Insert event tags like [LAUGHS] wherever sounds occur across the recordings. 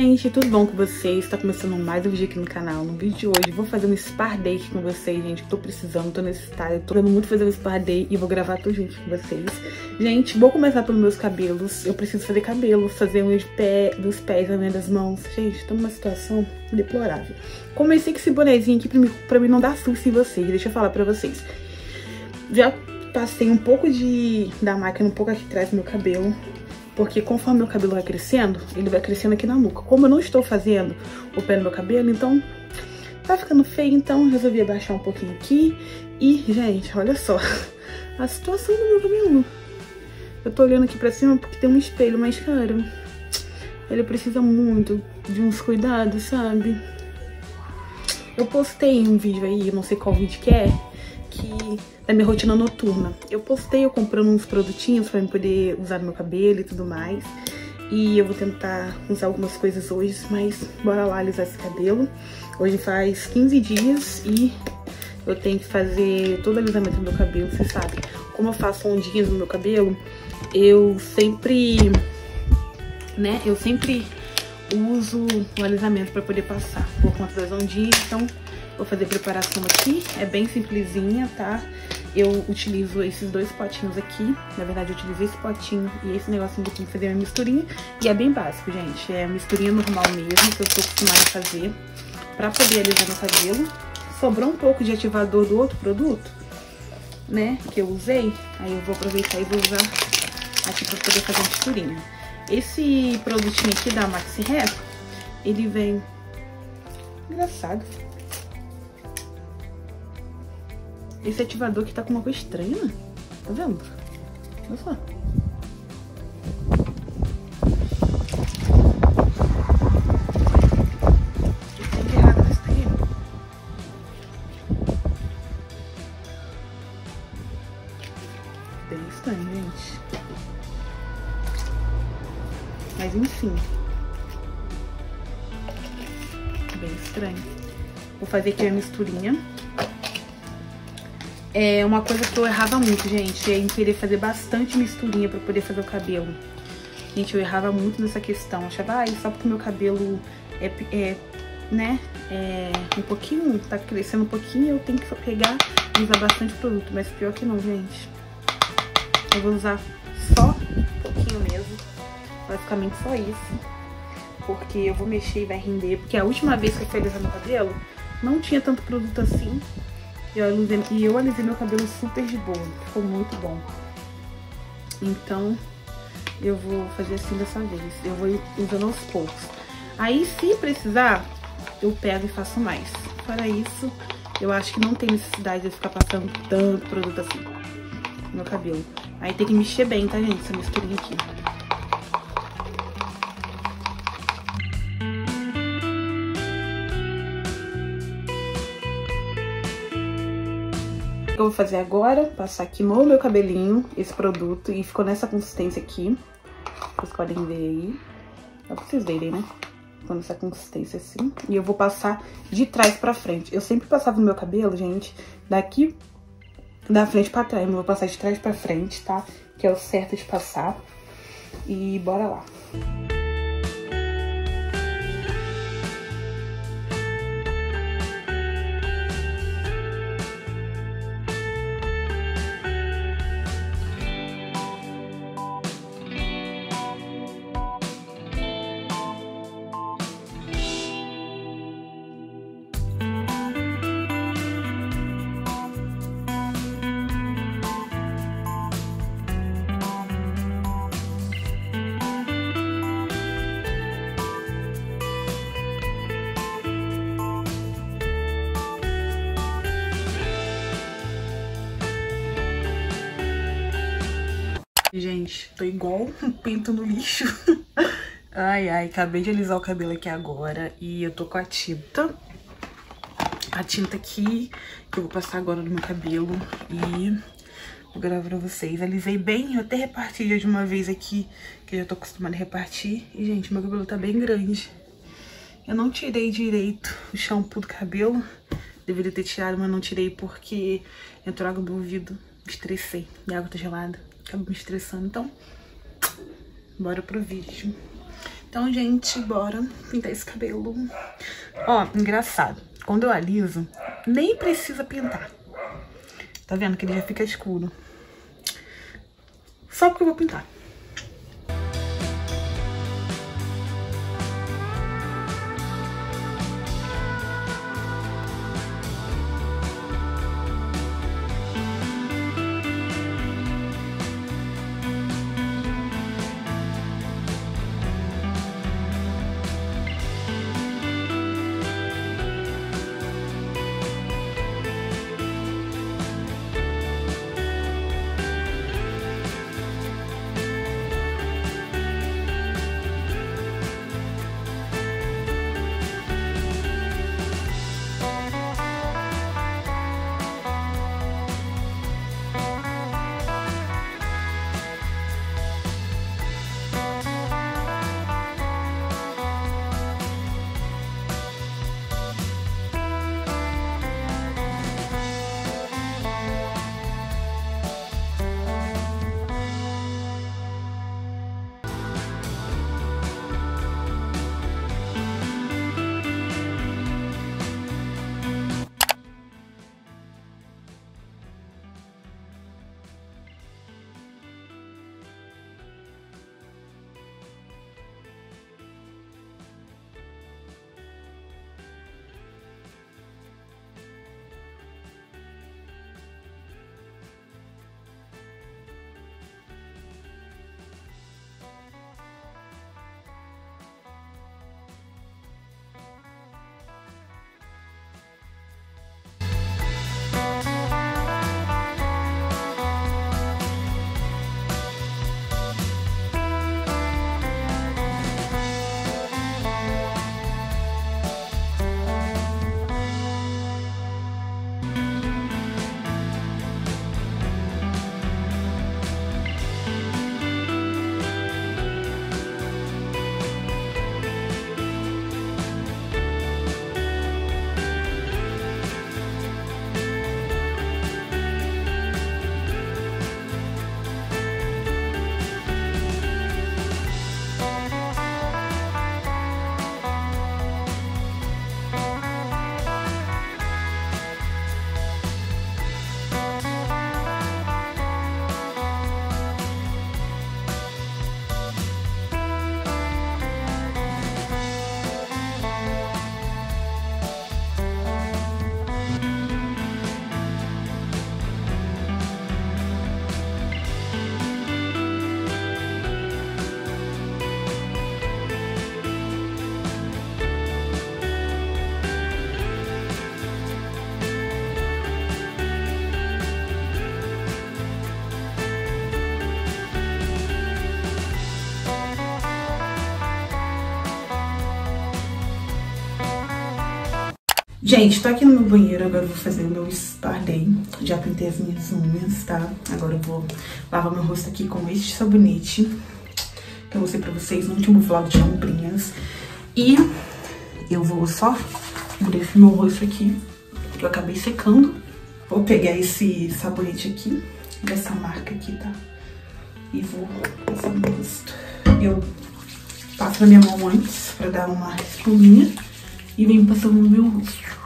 Gente, tudo bom com vocês? Tá começando mais um vídeo aqui no canal. No vídeo de hoje, vou fazer um Spar Day com vocês, gente. Tô precisando, tô necessitada. Tô querendo muito fazer um Spar Day e vou gravar tudo junto com vocês. Gente, vou começar pelos meus cabelos. Eu preciso fazer cabelo, fazer unha de pé, dos pés, unha das mãos. Gente, tô numa situação deplorável. Comecei com esse bonezinho aqui pra mim, pra mim não dar susto em vocês. Deixa eu falar pra vocês. Já passei um pouco de da máquina um pouco aqui atrás do meu cabelo. Porque conforme meu cabelo vai crescendo, ele vai crescendo aqui na nuca. Como eu não estou fazendo o pé no meu cabelo, então tá ficando feio. Então resolvi abaixar um pouquinho aqui. E, gente, olha só [LAUGHS] a situação do meu cabelo. Eu tô olhando aqui pra cima porque tem um espelho, mas, cara, ele precisa muito de uns cuidados, sabe? Eu postei um vídeo aí, não sei qual vídeo que é, que da minha rotina noturna. Eu postei eu comprando uns produtinhos pra eu poder usar no meu cabelo e tudo mais. E eu vou tentar usar algumas coisas hoje, mas bora lá alisar esse cabelo. Hoje faz 15 dias e eu tenho que fazer todo o alisamento do meu cabelo, vocês sabem. Como eu faço ondinhas no meu cabelo, eu sempre, né, eu sempre uso o alisamento pra poder passar por conta das ondinhas, então Vou fazer preparação aqui, é bem simplesinha, tá? Eu utilizo esses dois potinhos aqui, na verdade eu utilizo esse potinho e esse negocinho aqui pra fazer uma misturinha. E é bem básico, gente, é misturinha normal mesmo, que eu tô acostumada a fazer pra poder alisar meu cabelo. Sobrou um pouco de ativador do outro produto, né, que eu usei, aí eu vou aproveitar e vou usar aqui pra poder fazer a misturinha. Esse produtinho aqui da Maxi Hair, ele vem... Engraçado. Esse ativador aqui tá com uma coisa estranha. Tá vendo? Olha só. Bem estranho, gente. Mas enfim. Bem estranho. Vou fazer aqui a misturinha. É uma coisa que eu errava muito, gente, é em querer fazer bastante misturinha pra poder fazer o cabelo. Gente, eu errava muito nessa questão. Achava, ah, só porque meu cabelo é, é né, é um pouquinho, tá crescendo um pouquinho, eu tenho que pegar e usar bastante produto. Mas pior que não, gente. Eu vou usar só um pouquinho mesmo, basicamente só isso. Porque eu vou mexer e vai render. Porque a última vez que eu fui alisar meu cabelo, não tinha tanto produto assim. E eu, alisei, e eu alisei meu cabelo super de boa, ficou muito bom. Então, eu vou fazer assim dessa vez. Eu vou usando aos poucos. Aí, se precisar, eu pego e faço mais. Fora isso, eu acho que não tem necessidade de eu ficar passando tanto produto assim no meu cabelo. Aí tem que mexer bem, tá, gente? Essa misturinha aqui. Eu vou fazer agora, passar aqui no meu cabelinho esse produto e ficou nessa consistência aqui. Vocês podem ver aí. Pra vocês verem, né? Ficou nessa consistência assim. E eu vou passar de trás pra frente. Eu sempre passava no meu cabelo, gente, daqui da frente pra trás. Eu vou passar de trás pra frente, tá? Que é o certo de passar. E bora lá. Gente, tô igual um pinto no lixo. [LAUGHS] ai, ai, acabei de alisar o cabelo aqui agora e eu tô com a tinta. A tinta aqui, que eu vou passar agora no meu cabelo e Vou gravar pra vocês. Alisei bem, eu até reparti de uma vez aqui, que eu já tô acostumada a repartir. E, gente, meu cabelo tá bem grande. Eu não tirei direito o shampoo do cabelo. Deveria ter tirado, mas não tirei porque entrou água no ouvido. Estressei. E a água tá gelada. Acabou me estressando. Então, bora pro vídeo. Então, gente, bora pintar esse cabelo. Ó, engraçado. Quando eu aliso, nem precisa pintar. Tá vendo que ele já fica escuro. Só porque eu vou pintar. Gente, tô aqui no meu banheiro, agora eu vou fazer meu spa. Já pintei as minhas unhas, tá? Agora eu vou lavar meu rosto aqui com este sabonete, que eu mostrei pra vocês no último vlog de comprinhas. E eu vou só cobrir meu rosto aqui, que eu acabei secando. Vou pegar esse sabonete aqui, dessa marca aqui, tá? E vou passar no rosto. Eu passo na minha mão antes, pra dar uma espuminha. E venho passando no meu rosto.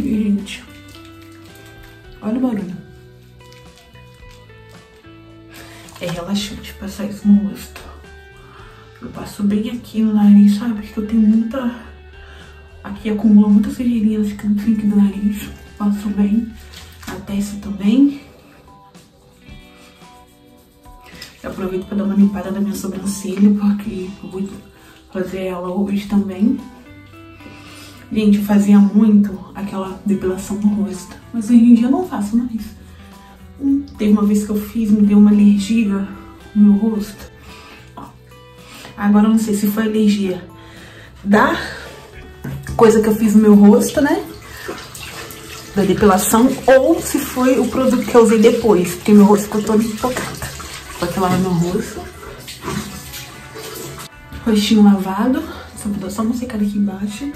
Gente. Olha o barulho. É relaxante passar isso no rosto. Eu passo bem aqui no nariz, sabe? Porque eu tenho muita... Aqui acumula muita sujeirinha nesse cantinho aqui do nariz. Passo bem. A testa também. Eu aproveito pra dar uma limpada na minha sobrancelha, porque eu vou fazer ela hoje também. Gente, eu fazia muito aquela depilação no rosto, mas hoje em dia eu não faço mais. Hum, teve uma vez que eu fiz, me deu uma alergia no meu rosto. Agora eu não sei se foi alergia da coisa que eu fiz no meu rosto, né? da depilação ou se foi o produto que eu usei depois, porque meu rosto ficou todo empocado. Vou aqui lavar meu rosto. Rostinho lavado, só só uma secada aqui embaixo.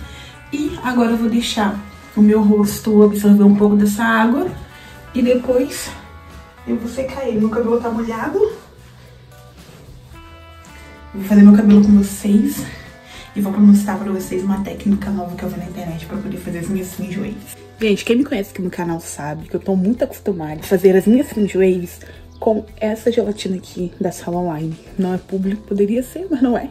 E agora eu vou deixar o meu rosto absorver um pouco dessa água e depois eu vou secar ele. Meu cabelo tá molhado. Vou fazer meu cabelo com vocês e vou mostrar pra vocês uma técnica nova que eu vi na internet pra poder fazer as minhas fringe waves. Gente, quem me conhece aqui no canal sabe que eu tô muito acostumada a fazer as minhas fringe waves com essa gelatina aqui da Sala Online. Não é público, poderia ser, mas não é.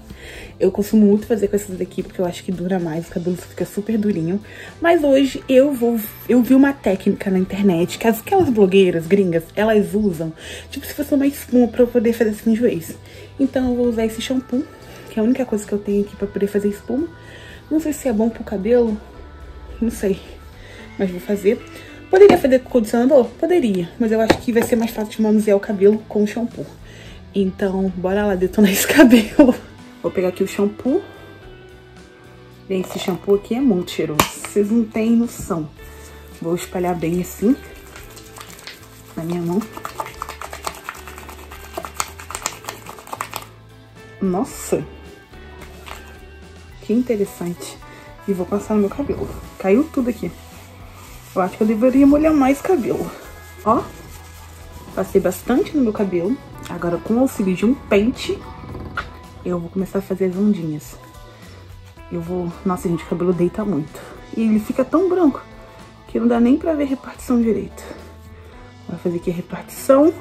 Eu costumo muito fazer com essas daqui porque eu acho que dura mais, o cabelo fica super durinho. Mas hoje eu vou... Eu vi uma técnica na internet que aquelas blogueiras gringas, elas usam, tipo se fosse uma espuma pra eu poder fazer esses enjoeios. Então eu vou usar esse shampoo, que é a única coisa que eu tenho aqui pra poder fazer espuma. Não sei se é bom pro cabelo, não sei, mas vou fazer. Poderia fazer com condicionador? Poderia, mas eu acho que vai ser mais fácil de manusear o cabelo com o shampoo. Então, bora lá detonar [LAUGHS] esse cabelo. Vou pegar aqui o shampoo. Bem, esse shampoo aqui é muito cheiroso, vocês não têm noção. Vou espalhar bem assim, na minha mão. Nossa! Que interessante. E vou passar no meu cabelo. Caiu tudo aqui. Eu acho que eu deveria molhar mais cabelo. Ó, passei bastante no meu cabelo. Agora, com o auxílio de um pente, eu vou começar a fazer as ondinhas. Eu vou... Nossa, gente, o cabelo deita muito. E ele fica tão branco que não dá nem pra ver repartição direito. Vou fazer aqui a repartição.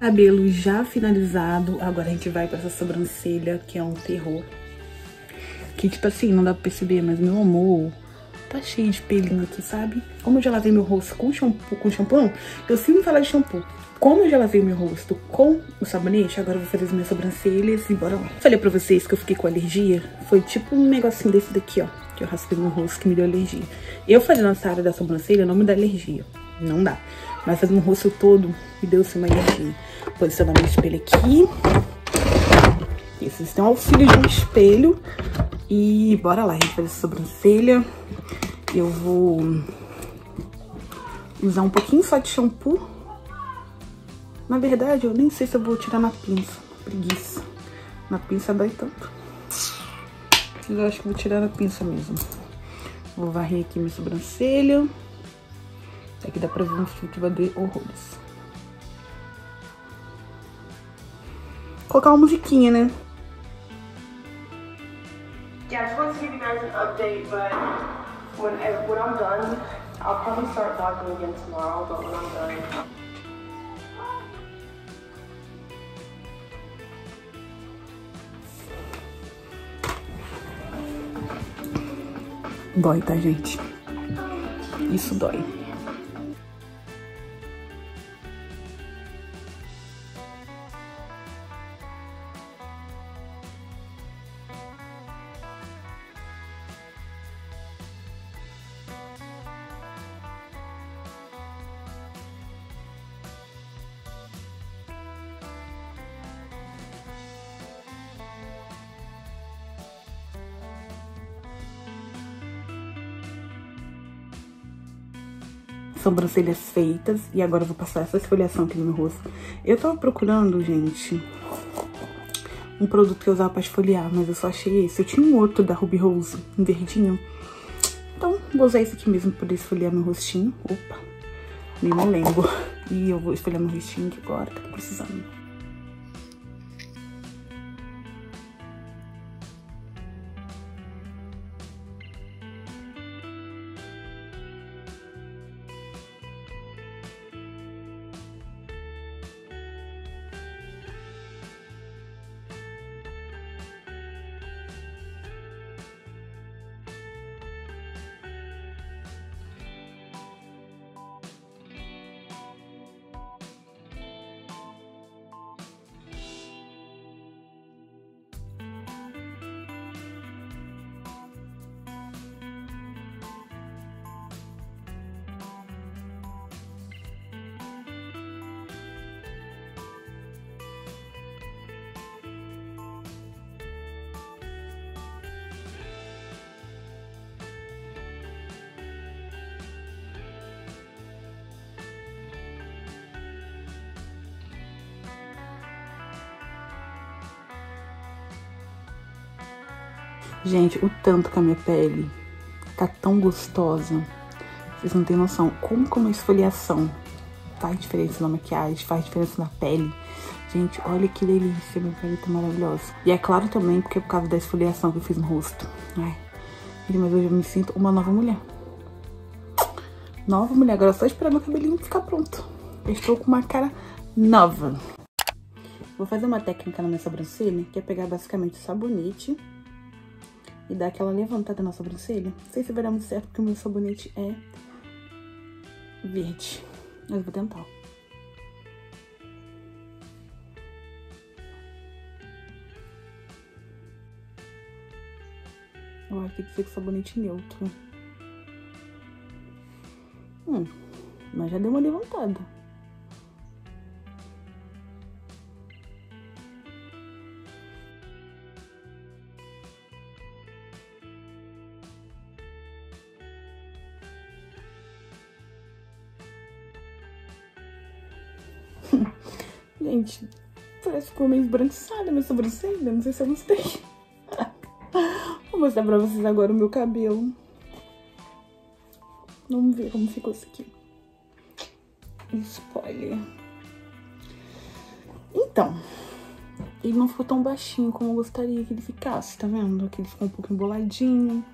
Cabelo já finalizado, agora a gente vai pra essa sobrancelha, que é um terror. Que, tipo assim, não dá pra perceber, mas meu amor, tá cheio de pelinho aqui, sabe? Como eu já lavei meu rosto com shampoo, com shampoo eu sempre falar de shampoo. Como eu já lavei meu rosto com o sabonete, agora eu vou fazer as minhas sobrancelhas e bora lá. Falei pra vocês que eu fiquei com alergia, foi tipo um negocinho desse daqui, ó, que eu raspei no rosto que me deu alergia. Eu fazendo essa área da sobrancelha não me dá alergia, não dá. Mas fazendo o rosto todo me deu uma alergia posicionar meu espelho aqui. Isso, vocês têm um auxílio de um espelho. E bora lá, a gente fazer sobrancelha. Eu vou usar um pouquinho só de shampoo. Na verdade, eu nem sei se eu vou tirar na pinça. Preguiça. Na pinça dói tanto. Eu acho que vou tirar na pinça mesmo. Vou varrer aqui minha sobrancelha. Aqui dá pra ver um filtro de horrores. colocar uma musiquinha, né? Yeah, I just wanted to give you guys an update, but when, when I'm done, I'll probably start vlogging again tomorrow, but when I'm done... Dói, tá, gente? Isso dói. Sobrancelhas feitas. E agora eu vou passar essa esfoliação aqui no meu rosto. Eu tava procurando, gente, um produto que eu usava pra esfoliar, mas eu só achei esse. Eu tinha um outro da Ruby Rose, um verdinho. Então, vou usar esse aqui mesmo pra esfoliar meu rostinho. Opa, nem me lembro. E eu vou esfoliar meu rostinho aqui agora, tô precisando. Gente, o tanto que a minha pele tá tão gostosa. Vocês não têm noção. Como com uma esfoliação faz diferença na maquiagem, faz diferença na pele. Gente, olha que delícia, minha pele tá maravilhosa. E é claro também porque é por causa da esfoliação que eu fiz no rosto. Ai, mas hoje eu me sinto uma nova mulher. Nova mulher. Agora é só esperar meu cabelinho ficar pronto. Eu estou com uma cara nova. Vou fazer uma técnica na minha sobrancelha, que é pegar basicamente sabonete e dar aquela levantada na sobrancelha. Não sei se vai dar muito certo, porque o meu sabonete é verde. Mas vou tentar. Eu acho que tem que ser com sabonete neutro. Hum, mas já deu uma levantada. Gente, parece que ficou meio esbranquiçada minha sobrancelha. Não sei se eu gostei. [LAUGHS] Vou mostrar pra vocês agora o meu cabelo. Vamos ver como ficou isso aqui. Spoiler. Então, ele não ficou tão baixinho como eu gostaria que ele ficasse, tá vendo? Aqui ele ficou um pouco emboladinho.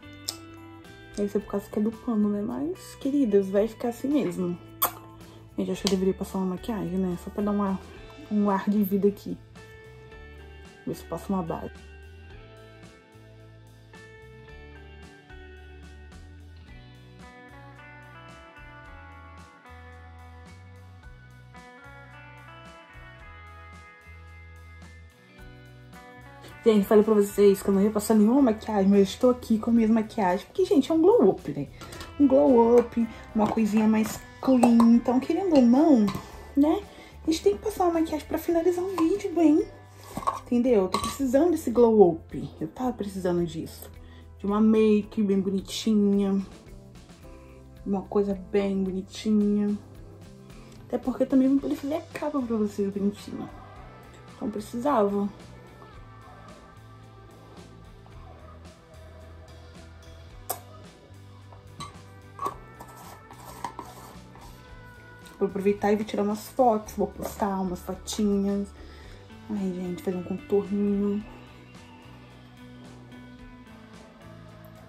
Deve ser por causa que é do pano, né? Mas, queridas, vai ficar assim mesmo. Gente, acho que eu deveria passar uma maquiagem, né? Só pra dar uma, um ar de vida aqui. Ver se eu passo uma base. Gente, falei pra vocês que eu não ia passar nenhuma maquiagem, mas eu estou aqui com a minha maquiagem. Porque, gente, é um glow up, né? Um glow up, uma coisinha mais clean. Então, querendo ou não, né? A gente tem que passar uma maquiagem pra finalizar o vídeo bem. Entendeu? Eu tô precisando desse glow up. Eu tava precisando disso. De uma make bem bonitinha. Uma coisa bem bonitinha. Até porque também vou poder fazer a capa pra vocês bonitinha. Então precisava. Vou aproveitar e vou tirar umas fotos, vou postar umas fotinhas. Ai, gente, fazer um contorninho.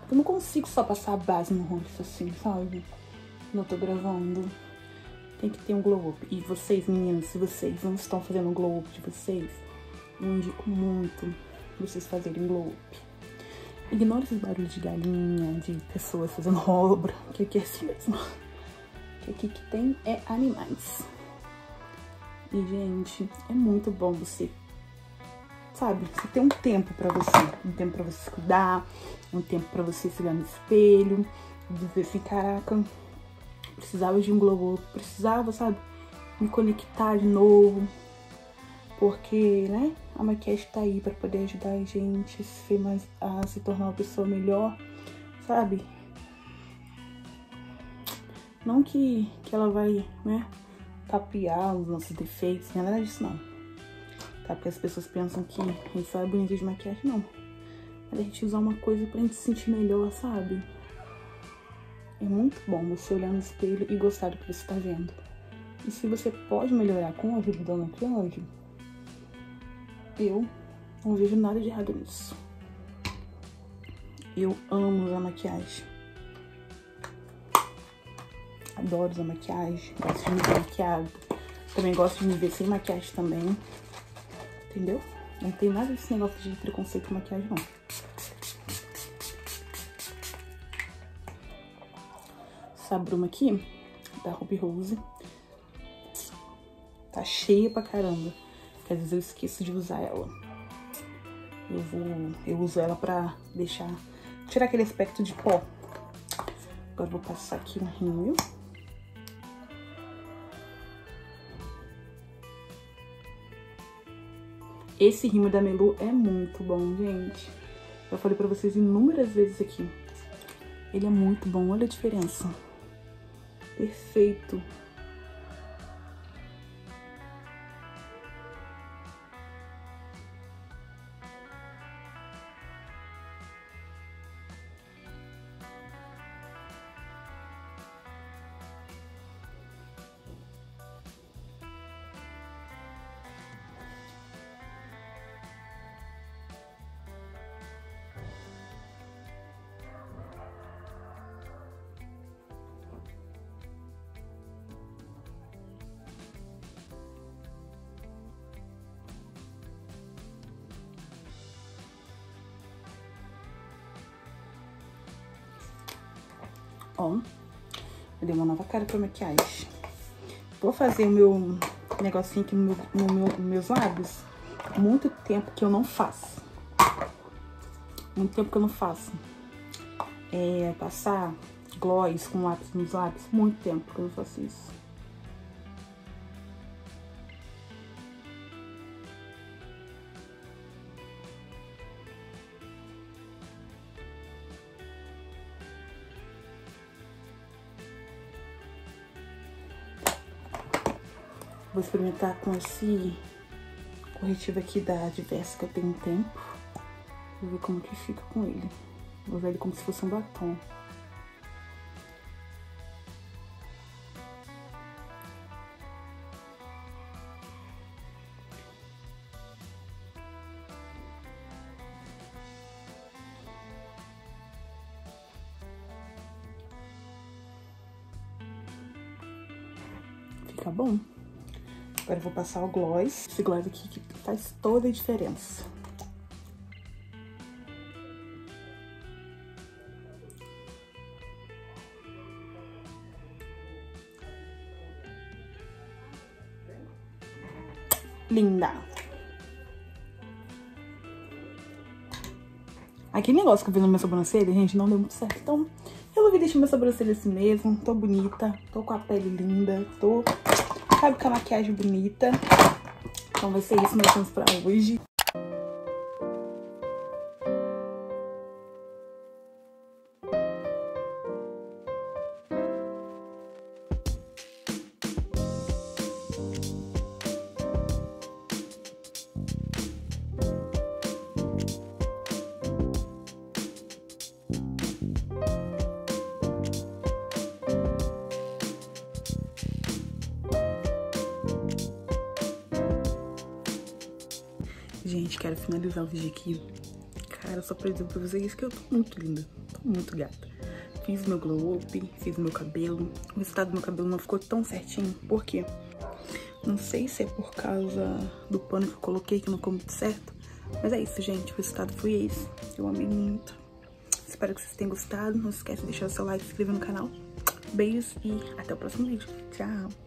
Eu não consigo só passar a base no rosto assim, sabe? Não tô gravando. Tem que ter um glow up. E vocês, meninas, se vocês não estão fazendo um glow up de vocês, eu indico muito vocês fazerem glow up. Ignore esses barulhos de galinha, de pessoas fazendo [LAUGHS] obra, que aqui é assim mesmo que aqui que tem é animais. E, gente, é muito bom você, sabe, você ter um tempo pra você. Um tempo pra você cuidar, um tempo pra você se olhar no espelho, dizer assim, caraca, precisava de um globo, precisava, sabe, me conectar de novo. Porque, né, a maquiagem tá aí pra poder ajudar a gente a se, mais, a se tornar uma pessoa melhor, sabe? Não que, que ela vai, né, tapear os nossos defeitos, é nada disso não. Tá? Porque as pessoas pensam que isso é bonito de maquiagem, não. Mas a gente usar uma coisa pra gente se sentir melhor, sabe? É muito bom você olhar no espelho e gostar do que você tá vendo. E se você pode melhorar com a ajuda da maquiagem, eu não vejo nada de errado nisso. Eu amo usar maquiagem. Adoro usar maquiagem, gosto de me ver maquiada. Também gosto de me ver sem maquiagem também. Entendeu? Não tem nada desse negócio de preconceito com maquiagem, não. Essa bruma aqui, da Ruby Rose, tá cheia pra caramba. Porque às vezes eu esqueço de usar ela. Eu vou, eu uso ela pra deixar, tirar aquele aspecto de pó. Agora vou passar aqui um rímel. Esse rímel da Melu é muito bom, gente. Eu falei pra vocês inúmeras vezes aqui. Ele é muito bom, olha a diferença. Perfeito. Ó, eu dei uma nova cara pra maquiagem. Vou fazer o meu negocinho aqui no no meu, nos meus lábios. Muito tempo que eu não faço. Muito tempo que eu não faço. É, passar gloss com lápis nos lábios. Muito tempo que eu não faço isso. Vou experimentar com esse corretivo aqui da Adversa que eu tenho tempo. Vou ver como que fica com ele. Vou ver ele como se fosse um batom. Passar o gloss. Esse gloss aqui que faz toda a diferença. Linda. Aquele negócio que eu fiz na minha sobrancelha, gente, não deu muito certo. Então, eu resolvi deixar minha sobrancelha assim mesmo. Tô bonita, tô com a pele linda, tô Sabe com a maquiagem bonita. Então vai ser isso meus sonhos pra hoje. Gente, quero finalizar o vídeo aqui. Cara, só pra dizer pra vocês que eu tô muito linda. Tô muito gata. Fiz meu glow up, fiz meu cabelo. O resultado do meu cabelo não ficou tão certinho. Por quê? Não sei se é por causa do pano que eu coloquei, que não ficou muito certo. Mas é isso, gente. O resultado foi esse. Eu amei muito. Espero que vocês tenham gostado. Não se esqueça de deixar o seu like, se inscrever no canal. Beijos e até o próximo vídeo. Tchau!